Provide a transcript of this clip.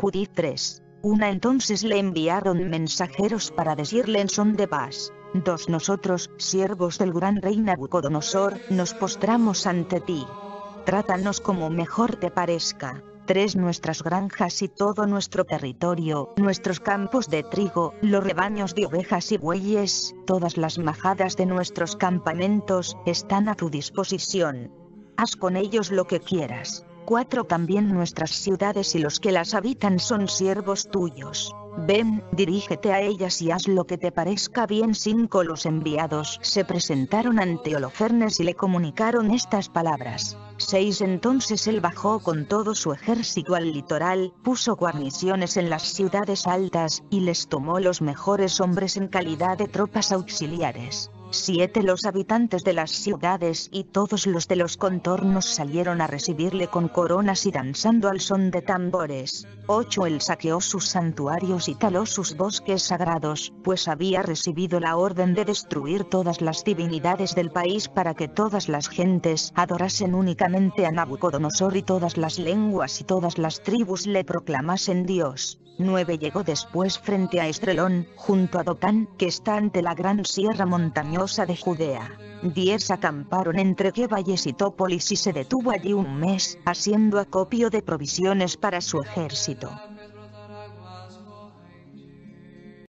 Judith 3. Una entonces le enviaron mensajeros para decirle en son de paz. Dos nosotros, siervos del gran rey Nabucodonosor, nos postramos ante ti. Trátanos como mejor te parezca. Tres nuestras granjas y todo nuestro territorio, nuestros campos de trigo, los rebaños de ovejas y bueyes, todas las majadas de nuestros campamentos, están a tu disposición. Haz con ellos lo que quieras. 4 También nuestras ciudades y los que las habitan son siervos tuyos. Ven, dirígete a ellas y haz lo que te parezca bien. 5 Los enviados se presentaron ante Holofernes y le comunicaron estas palabras. 6 Entonces él bajó con todo su ejército al litoral, puso guarniciones en las ciudades altas, y les tomó los mejores hombres en calidad de tropas auxiliares. 7 Los habitantes de las ciudades y todos los de los contornos salieron a recibirle con coronas y danzando al son de tambores. 8 Él saqueó sus santuarios y taló sus bosques sagrados, pues había recibido la orden de destruir todas las divinidades del país para que todas las gentes adorasen únicamente a Nabucodonosor y todas las lenguas y todas las tribus le proclamasen Dios. 9 Llegó después frente a Estrelón, junto a Dotán, que está ante la gran sierra montañosa de Judea. 10 Acamparon entre Quevalles y Tópolis y se detuvo allí un mes, haciendo acopio de provisiones para su ejército.